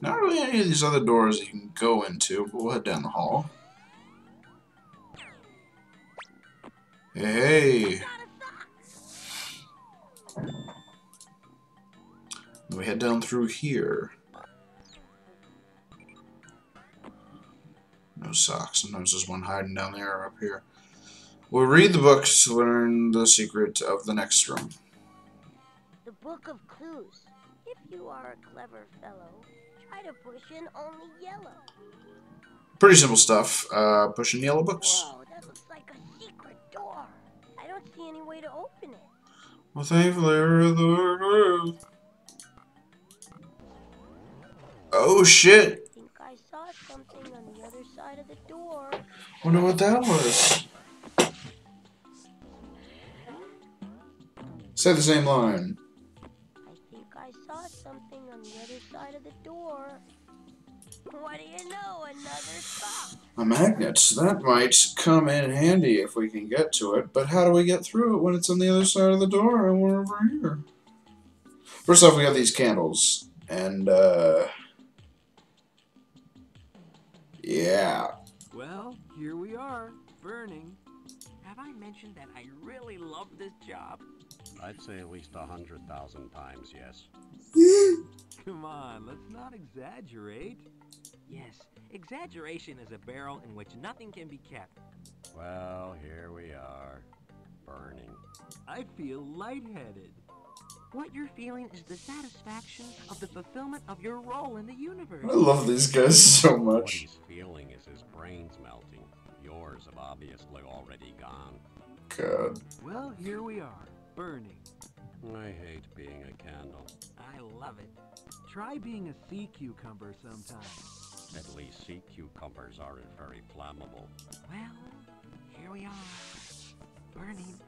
Not really any of these other doors you can go into, but we'll head down the hall. Hey! We head down through here. No socks. Sometimes there's one hiding down there or up here. We'll read the books to learn the secret of the next room. The Book of Clues. If you are a clever fellow, push in only yellow. Pretty simple stuff. Uh, pushing yellow books. Whoa, that looks like a secret door. I don't see any way to open it. Well, thankfully, the Oh shit! I think I saw something on the other side of the door. Wonder what that was. Say the same line. I think I saw something on the other side of the door. What do you know? Another sock. A magnet. That might come in handy if we can get to it, but how do we get through it when it's on the other side of the door and we're over here? First off, we got these candles. And, uh... Yeah. Well, here we are, burning. Have I mentioned that I really love this job? I'd say at least a hundred thousand times yes. Come on, let's not exaggerate. Yes, exaggeration is a barrel in which nothing can be kept. Well, here we are. Burning. I feel lightheaded. What you're feeling is the satisfaction of the fulfillment of your role in the universe. I love these guys so much. What much. he's feeling is his brains melting. Yours have obviously already gone. God. Well, here we are, burning. I hate being a candle. I love it. Try being a sea cucumber sometime. At least sea cucumbers aren't very flammable. Well, here we are, burning.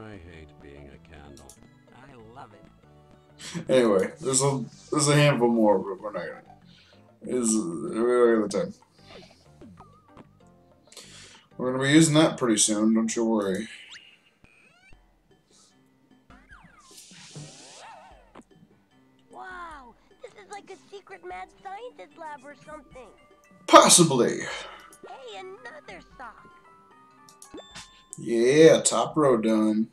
I hate being a candle. I love it. Anyway, there's a there's a handful more, but we're not gonna. Is we're not gonna time. We're gonna be using that pretty soon. Don't you worry. Mad scientist lab or something. Possibly. Hey, another sock. Yeah, top row done.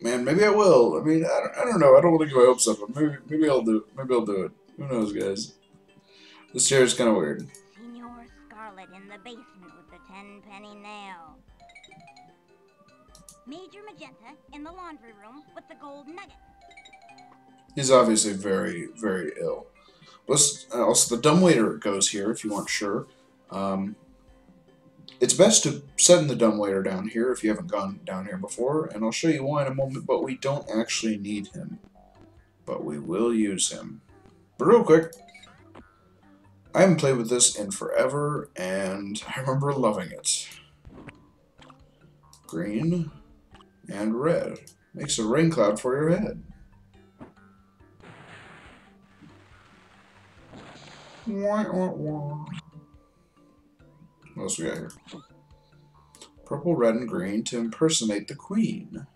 Man, maybe I will. I mean, I don't, I don't know. I don't want to get my hopes up, but maybe maybe I'll do it. Maybe I'll do it. Who knows, guys? This chair is kind of weird. Senor Scarlet in the basement with the ten penny nail. Major Magenta in the laundry room with the gold nugget. He's obviously very, very ill. Let's, uh, also, the dumbwaiter goes here if you weren't sure. Um, it's best to send the dumbwaiter down here if you haven't gone down here before, and I'll show you why in a moment, but we don't actually need him. But we will use him. But real quick, I haven't played with this in forever, and I remember loving it. Green and red. Makes a rain cloud for your head. What else we got here? Purple, red, and green to impersonate the queen.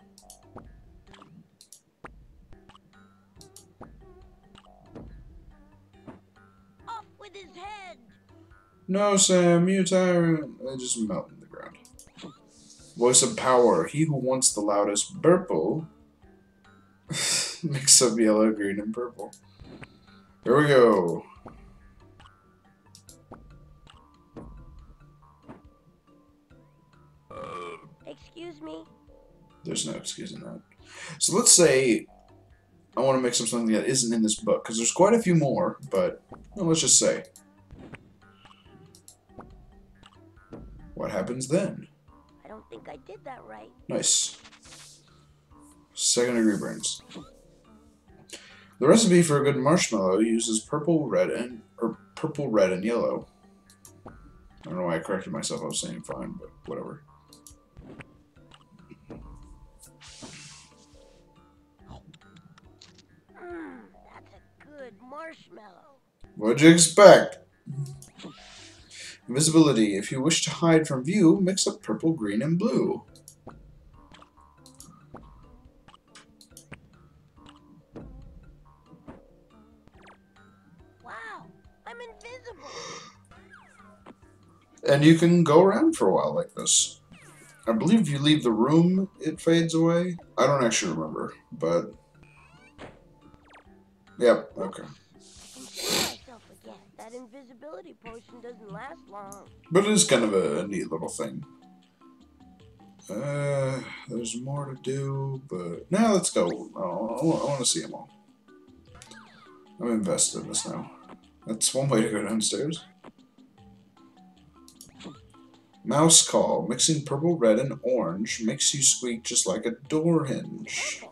Off with his head. No, Sam, you tyrant. I just melt in the ground. Voice of power. He who wants the loudest purple. Mix up yellow, green, and purple. Here we go. Excuse me. There's no excuse in that. So let's say I want to mix up something that isn't in this book, because there's quite a few more, but well, let's just say. What happens then? I don't think I did that right. Nice. Second degree burns. The recipe for a good marshmallow uses purple, red, and or purple, red, and yellow. I don't know why I corrected myself. I was saying fine, but whatever. Marshmallow. What'd you expect? Invisibility. If you wish to hide from view, mix up purple, green, and blue. Wow, I'm invisible. And you can go around for a while like this. I believe if you leave the room, it fades away. I don't actually remember, but... Yep, okay. That invisibility potion doesn't last long. But it is kind of a, neat little thing. Uh, there's more to do, but now let's go. I want to see them all. I'm invested in this now. That's one way to go downstairs. Mouse call. Mixing purple, red, and orange makes you squeak just like a door hinge.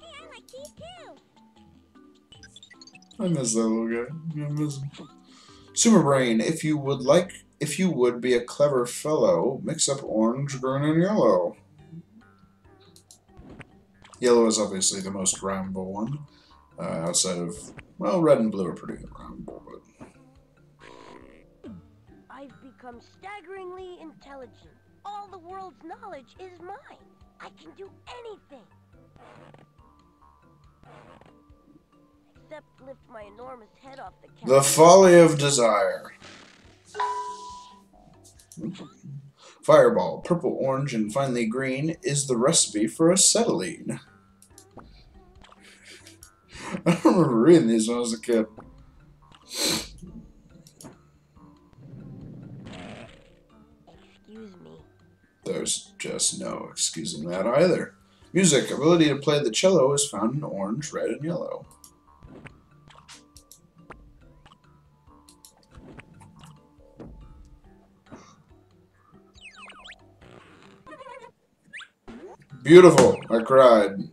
I like too. I miss that little guy. I miss him. Super Brain, if you would like, if you would be a clever fellow, mix up orange, green, and yellow. Yellow is obviously the most rhymeable one, uh, outside of well, red and blue are pretty rhymeable, but I've become staggeringly intelligent. All the world's knowledge is mine. I can do anything. Except lift my enormous head off the couch. the folly of desire. Fireball, purple, orange, and finally green is the recipe for acetylene. I don't remember reading these when I was a kid. Excuse me. There's just no excusing that either. Music, ability to play the cello is found in orange, red, and yellow. Beautiful, I cried.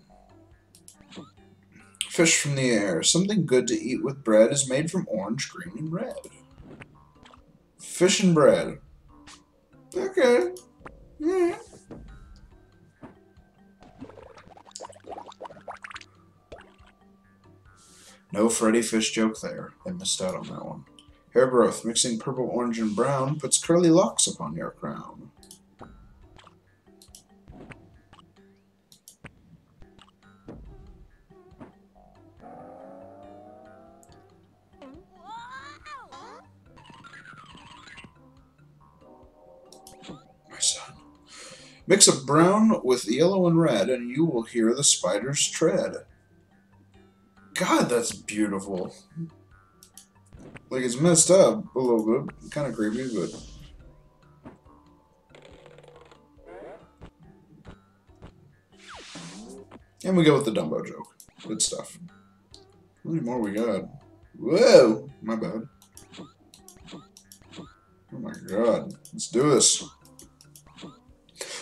Fish from the air. Something good to eat with bread is made from orange, green, and red. Fish and bread. Okay. Yeah. No Freddi Fish joke there. I missed out on that one. Hair growth. Mixing purple, orange, and brown puts curly locks upon your crown. Mix up brown with yellow and red, and you will hear the spider's tread. God, that's beautiful. Like, it's messed up a little bit. Kind of creepy, but. And we go with the Dumbo joke. Good stuff. How many more we got? Whoa! My bad. Oh my god. Let's do this.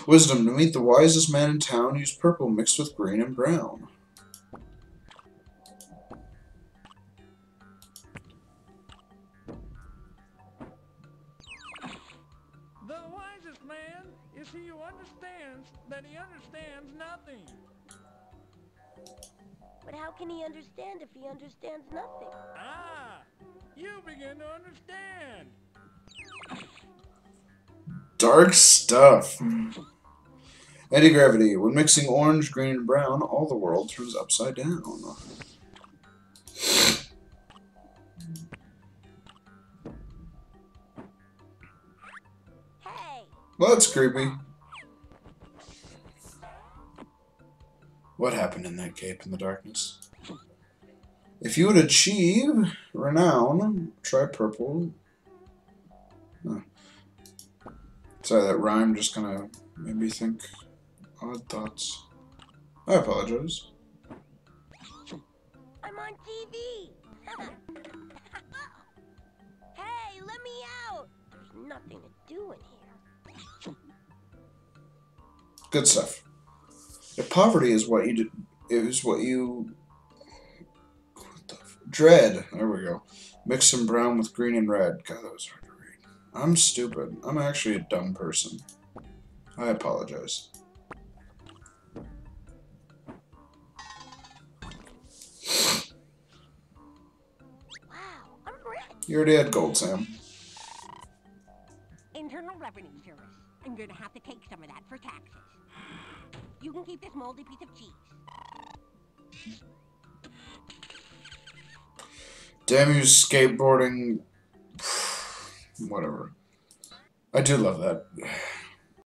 Wisdom. To meet the wisest man in town, use purple mixed with green and brown. The wisest man is he who understands that he understands nothing. But how can he understand if he understands nothing? Ah, you begin to understand. Dark stuff. Anti gravity. When mixing orange, green, and brown, all the world turns upside down. Hey! Well, that's creepy. What happened in that cape in the darkness? If you would achieve renown, try purple. Huh. Sorry, that rhyme just kind of made me think odd thoughts. I apologize. I'm on TV! hey, let me out! There's nothing to do in here. Good stuff. If poverty is what you did, is what you what dread. There we go. Mix some brown with green and red. God, that was hard to read. I'm stupid. I'm actually a dumb person. I apologize. Wow, I'm rich! You already had gold, Sam. Internal Revenue Service. I'm gonna have to take some of that for taxes. You can keep this moldy piece of cheese. Damn you, skateboarding. Whatever. I do love that.